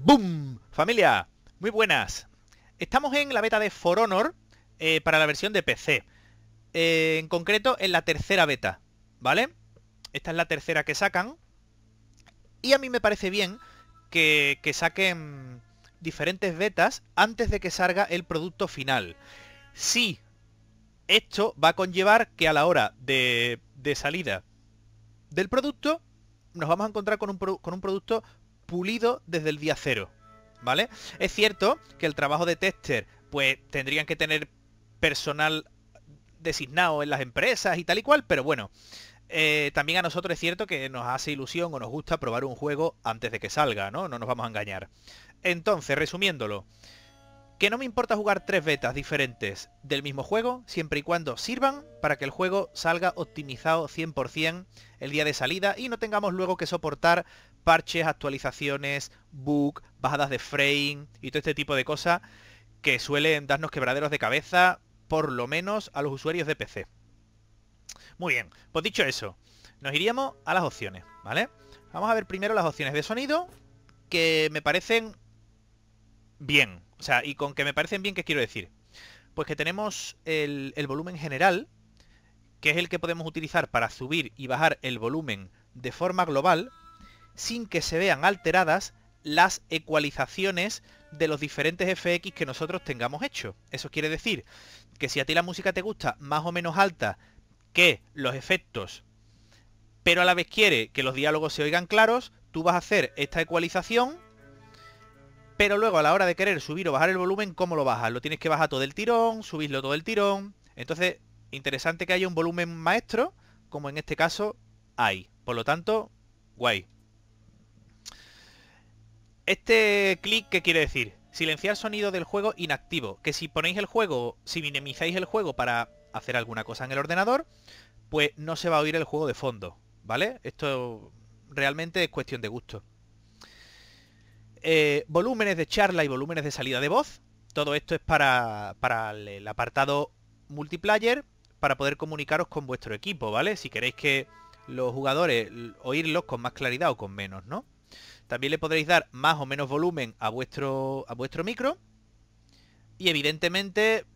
¡Boom! Familia, muy buenas. Estamos en la beta de For Honor eh, para la versión de PC. Eh, en concreto, en la tercera beta, ¿vale? Esta es la tercera que sacan. Y a mí me parece bien que, que saquen diferentes betas antes de que salga el producto final. Sí, esto va a conllevar que a la hora de, de salida del producto nos vamos a encontrar con un, con un producto pulido desde el día cero. ¿Vale? Es cierto que el trabajo de tester, pues tendrían que tener personal designado en las empresas y tal y cual, pero bueno, eh, también a nosotros es cierto que nos hace ilusión o nos gusta probar un juego antes de que salga, ¿no? No nos vamos a engañar. Entonces, resumiéndolo, que no me importa jugar tres betas diferentes del mismo juego, siempre y cuando sirvan para que el juego salga optimizado 100% el día de salida y no tengamos luego que soportar parches, actualizaciones, bug, bajadas de frame y todo este tipo de cosas que suelen darnos quebraderos de cabeza, por lo menos a los usuarios de PC. Muy bien, pues dicho eso, nos iríamos a las opciones, ¿vale? Vamos a ver primero las opciones de sonido, que me parecen bien. O sea, y con que me parecen bien, ¿qué quiero decir? Pues que tenemos el, el volumen general, que es el que podemos utilizar para subir y bajar el volumen de forma global, sin que se vean alteradas las ecualizaciones de los diferentes FX que nosotros tengamos hecho. Eso quiere decir que si a ti la música te gusta más o menos alta que los efectos, pero a la vez quiere que los diálogos se oigan claros, tú vas a hacer esta ecualización, pero luego a la hora de querer subir o bajar el volumen, ¿cómo lo bajas? Lo tienes que bajar todo el tirón, subirlo todo el tirón. Entonces, interesante que haya un volumen maestro, como en este caso hay. Por lo tanto, guay. Este clic, ¿qué quiere decir? Silenciar sonido del juego inactivo. Que si ponéis el juego, si minimizáis el juego para hacer alguna cosa en el ordenador, pues no se va a oír el juego de fondo, ¿vale? Esto realmente es cuestión de gusto. Eh, volúmenes de charla y volúmenes de salida de voz. Todo esto es para, para el apartado multiplayer, para poder comunicaros con vuestro equipo, ¿vale? Si queréis que los jugadores oírlos con más claridad o con menos, ¿no? También le podréis dar más o menos volumen a vuestro, a vuestro micro. Y evidentemente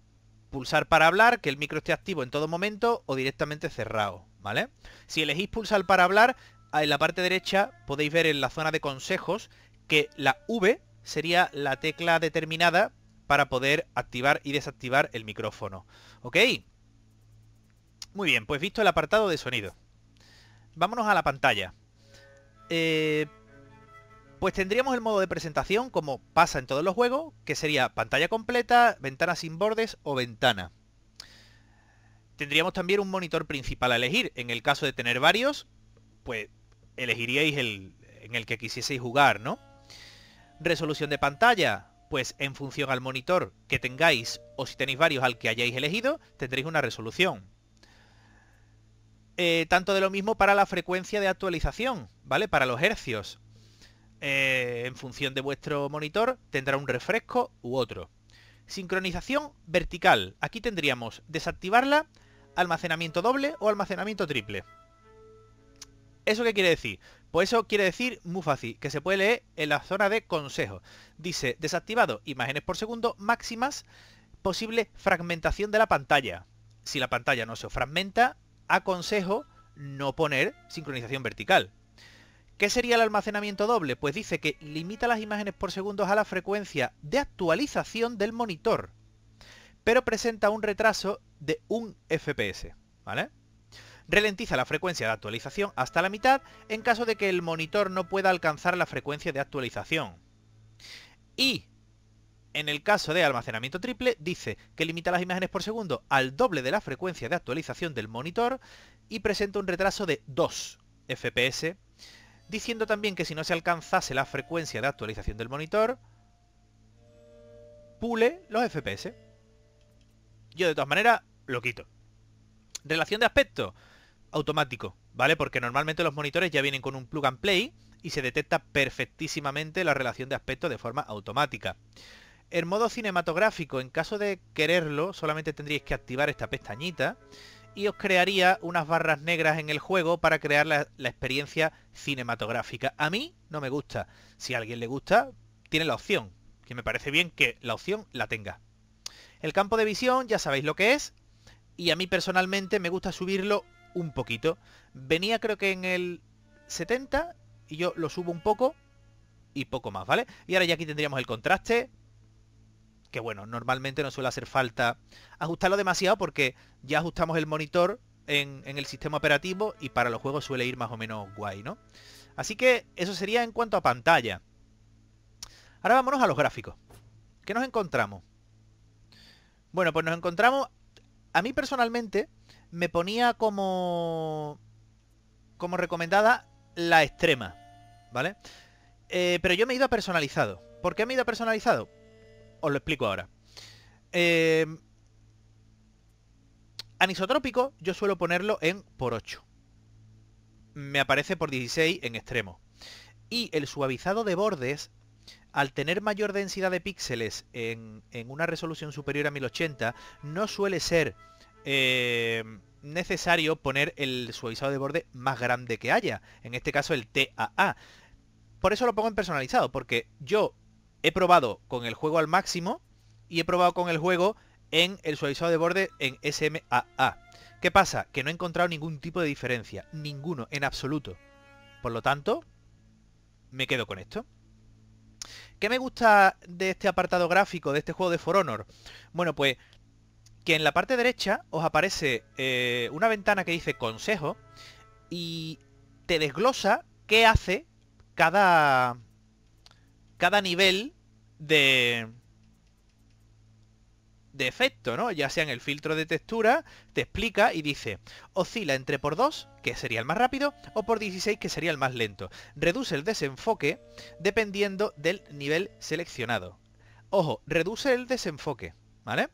pulsar para hablar, que el micro esté activo en todo momento o directamente cerrado, ¿vale? Si elegís pulsar para hablar, en la parte derecha podéis ver en la zona de consejos que la V sería la tecla determinada para poder activar y desactivar el micrófono. ¿Ok? Muy bien, pues visto el apartado de sonido. Vámonos a la pantalla. Eh, pues tendríamos el modo de presentación como pasa en todos los juegos, que sería pantalla completa, ventana sin bordes o ventana. Tendríamos también un monitor principal a elegir. En el caso de tener varios, pues elegiríais el en el que quisieseis jugar, ¿no? Resolución de pantalla, pues en función al monitor que tengáis o si tenéis varios al que hayáis elegido, tendréis una resolución. Eh, tanto de lo mismo para la frecuencia de actualización, ¿vale? Para los hercios. Eh, en función de vuestro monitor tendrá un refresco u otro. Sincronización vertical. Aquí tendríamos desactivarla, almacenamiento doble o almacenamiento triple. ¿Eso qué quiere decir? Pues eso quiere decir muy fácil, que se puede leer en la zona de consejo. Dice, desactivado imágenes por segundo máximas, posible fragmentación de la pantalla. Si la pantalla no se fragmenta, aconsejo no poner sincronización vertical. ¿Qué sería el almacenamiento doble? Pues dice que limita las imágenes por segundo a la frecuencia de actualización del monitor, pero presenta un retraso de un FPS, ¿vale? Ralentiza la frecuencia de actualización hasta la mitad en caso de que el monitor no pueda alcanzar la frecuencia de actualización. Y en el caso de almacenamiento triple, dice que limita las imágenes por segundo al doble de la frecuencia de actualización del monitor y presenta un retraso de 2 FPS diciendo también que si no se alcanzase la frecuencia de actualización del monitor, pule los FPS. Yo de todas maneras lo quito. Relación de aspecto, automático, ¿vale? Porque normalmente los monitores ya vienen con un plug and play y se detecta perfectísimamente la relación de aspecto de forma automática. En modo cinematográfico, en caso de quererlo, solamente tendríais que activar esta pestañita y os crearía unas barras negras en el juego para crear la, experiencia cinematográfica. A mí no me gusta. Si a alguien le gusta, tiene la opción, que me parece bien que la opción la tenga. El campo de visión ya sabéis lo que es, y a mí personalmente me gusta subirlo un poquito. Venía creo que en el 70 y yo lo subo un poco y poco más, ¿vale? Y ahora ya aquí tendríamos el contraste, que bueno, normalmente no suele hacer falta ajustarlo demasiado porque ya ajustamos el monitor en, el sistema operativo y para los juegos suele ir más o menos guay, ¿no? Así que eso sería en cuanto a pantalla. Ahora vámonos a los gráficos. ¿Qué nos encontramos? Bueno, pues nos encontramos... A mí personalmente me ponía como... Como recomendada la extrema, ¿vale? Eh, pero yo me he ido a personalizado. ¿Por qué me he ido a personalizado? Os lo explico ahora. Eh, anisotrópico yo suelo ponerlo en por 8. Me aparece por 16 en extremo. Y el suavizado de bordes, al tener mayor densidad de píxeles en, en una resolución superior a 1080, no suele ser eh, necesario poner el suavizado de borde más grande que haya. En este caso el TAA. Por eso lo pongo en personalizado, porque yo he probado con el juego al máximo y he probado con el juego en el suavizado de borde en SMAA. ¿Qué pasa? Que no he encontrado ningún tipo de diferencia. Ninguno, en absoluto. Por lo tanto, me quedo con esto. ¿Qué me gusta de este apartado gráfico, de este juego de For Honor? Bueno, pues que en la parte derecha os aparece eh, una ventana que dice consejo y te desglosa qué hace cada, cada nivel de, de efecto, ¿no? Ya sea en el filtro de textura, te explica y dice, oscila entre por 2, que sería el más rápido, o por 16, que sería el más lento. Reduce el desenfoque dependiendo del nivel seleccionado. Ojo, reduce el desenfoque, ¿vale?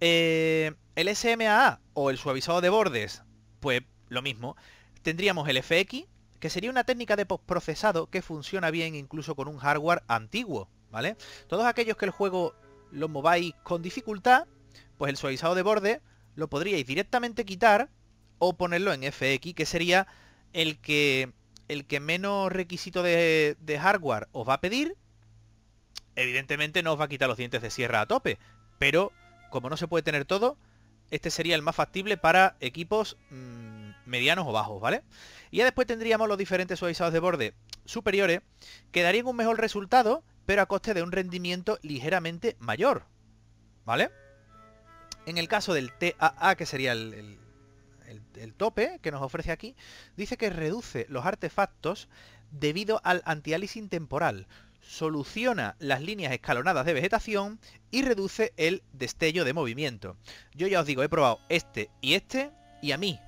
Eh, el SMAA o el suavizado de bordes, pues lo mismo. Tendríamos el FX, que sería una técnica de postprocesado que funciona bien incluso con un hardware antiguo, ¿vale? Todos aquellos que el juego lo mováis con dificultad, pues el suavizado de borde lo podríais directamente quitar o ponerlo en FX, que sería el que, el que menos requisito de, hardware os va a pedir. Evidentemente no os va a quitar los dientes de sierra a tope, pero como no se puede tener todo, este sería el más factible para equipos mmm, medianos o bajos, ¿vale? Y ya después tendríamos los diferentes suavizados de borde superiores, que darían un mejor resultado, pero a coste de un rendimiento ligeramente mayor, ¿vale? En el caso del TAA, que sería el, el, tope que nos ofrece aquí, dice que reduce los artefactos debido al anti-aliasing temporal, soluciona las líneas escalonadas de vegetación y reduce el destello de movimiento. Yo ya os digo, he probado este y este y a mí,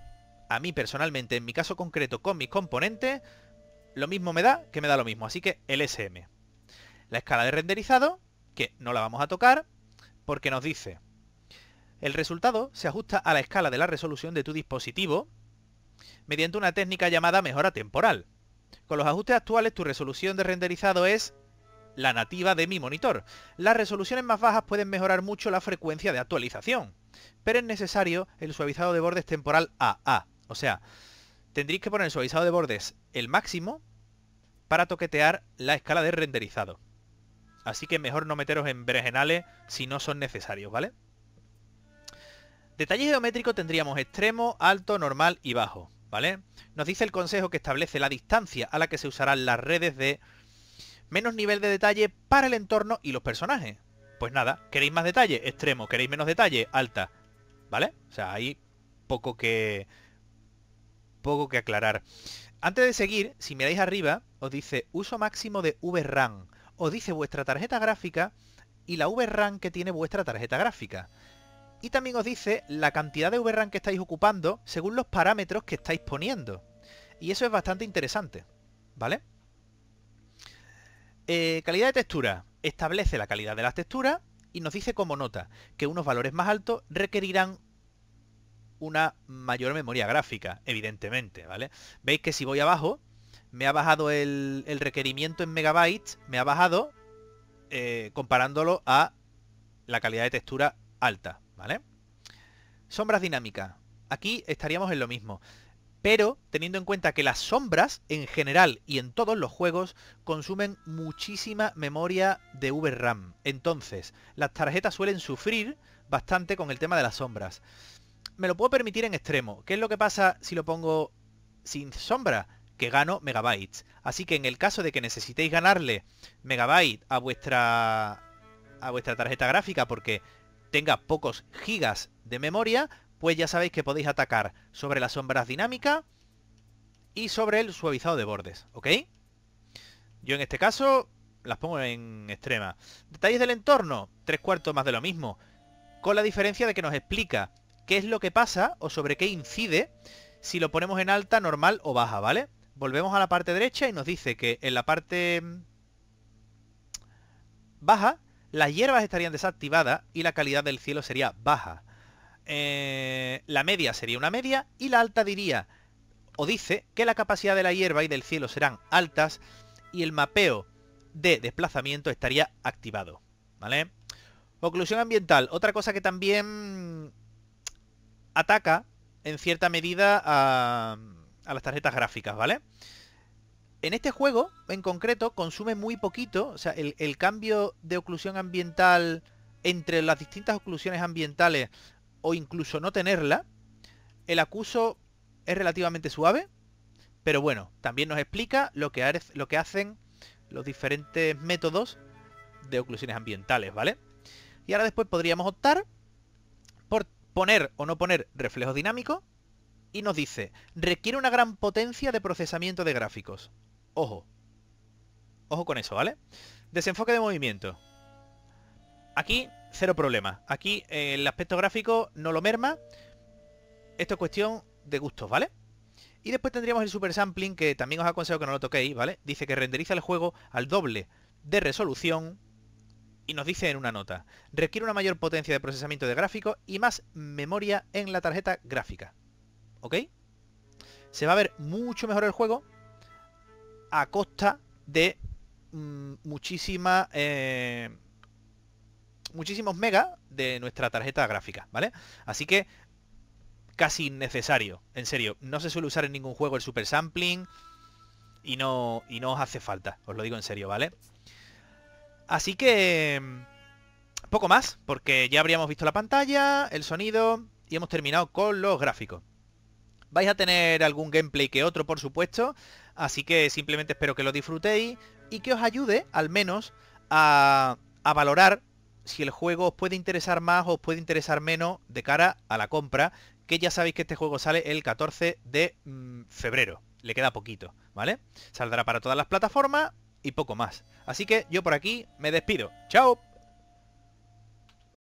a mí personalmente, en mi caso concreto con mis componentes, lo mismo me da que me da lo mismo, así que el SM. La escala de renderizado, que no la vamos a tocar, porque nos dice, el resultado se ajusta a la escala de la resolución de tu dispositivo mediante una técnica llamada mejora temporal. Con los ajustes actuales tu resolución de renderizado es la nativa de mi monitor. Las resoluciones más bajas pueden mejorar mucho la frecuencia de actualización, pero es necesario el suavizado de bordes temporal AA. O sea, tendréis que poner el suavizado de bordes el máximo para toquetear la escala de renderizado. Así que mejor no meteros en berenjenales si no son necesarios, ¿vale? Detalle geométrico tendríamos extremo, alto, normal y bajo, ¿vale? Nos dice el consejo que establece la distancia a la que se usarán las redes de menos nivel de detalle para el entorno y los personajes. Pues nada, ¿queréis más detalle? Extremo. ¿Queréis menos detalle? Alta. ¿Vale? O sea, hay poco que... Poco que aclarar. Antes de seguir, si miráis arriba, os dice uso máximo de VRAM. Os dice vuestra tarjeta gráfica y la VRAM que tiene vuestra tarjeta gráfica. Y también os dice la cantidad de VRAM que estáis ocupando según los parámetros que estáis poniendo. Y eso es bastante interesante. ¿Vale? Eh, calidad de textura. Establece la calidad de las texturas y nos dice como nota que unos valores más altos requerirán una mayor memoria gráfica, evidentemente, ¿vale? Veis que si voy abajo, me ha bajado el, requerimiento en megabytes, me ha bajado eh, comparándolo a la calidad de textura alta, ¿vale? Sombras dinámicas. Aquí estaríamos en lo mismo. pero teniendo en cuenta que las sombras, en general y en todos los juegos, consumen muchísima memoria de VRAM. Entonces, las tarjetas suelen sufrir bastante con el tema de las sombras. Me lo puedo permitir en extremo. ¿Qué es lo que pasa si lo pongo sin sombra? Que gano megabytes. Así que en el caso de que necesitéis ganarle megabyte a vuestra a vuestra tarjeta gráfica porque tenga pocos gigas de memoria, pues ya sabéis que podéis atacar sobre las sombras dinámicas y sobre el suavizado de bordes, ¿ok? Yo en este caso las pongo en extrema. Detalles del entorno, tres cuartos más de lo mismo, con la diferencia de que nos explica qué es lo que pasa o sobre qué incide si lo ponemos en alta, normal o baja, ¿vale? Volvemos a la parte derecha y nos dice que en la parte baja las hierbas estarían desactivadas y la calidad del cielo sería baja. Eh, la media sería una media y la alta diría o dice que la capacidad de la hierba y del cielo serán altas y el mapeo de desplazamiento estaría activado. ¿Vale? Oclusión ambiental. Otra cosa que también ataca en cierta medida a, las tarjetas gráficas, ¿vale? En este juego, en concreto, consume muy poquito. O sea, el, cambio de oclusión ambiental entre las distintas oclusiones ambientales o incluso no tenerla, el acuso es relativamente suave, pero bueno, también nos explica lo que, lo que hacen los diferentes métodos de oclusiones ambientales, ¿vale? Y ahora después podríamos optar poner o no poner reflejos dinámicos y nos dice, requiere una gran potencia de procesamiento de gráficos. Ojo. Ojo con eso, ¿vale? Desenfoque de movimiento. Aquí cero problema. Aquí eh, el aspecto gráfico no lo merma. Esto es cuestión de gustos, ¿vale? Y después tendríamos el super sampling, que también os aconsejo que no lo toquéis, ¿vale? Dice que renderiza el juego al doble de resolución y nos dice en una nota, requiere una mayor potencia de procesamiento de gráfico y más memoria en la tarjeta gráfica. ¿Ok? Se va a ver mucho mejor el juego a costa de mm, muchísima... Eh, muchísimos megas de nuestra tarjeta gráfica, ¿vale? Así que casi innecesario, en serio. No se suele usar en ningún juego el super sampling y no, y no os hace falta, os lo digo en serio, ¿vale? Así que... Poco más, porque ya habríamos visto la pantalla, el sonido y hemos terminado con los gráficos. Vais a tener algún gameplay que otro, por supuesto, así que simplemente espero que lo disfrutéis y que os ayude, al menos, a, valorar si el juego os puede interesar más o os puede interesar menos de cara a la compra, que ya sabéis que este juego sale el 14 de mm, febrero. Le queda poquito, ¿vale? Saldrá para todas las plataformas y poco más. Así que yo por aquí me despido. ¡Chao!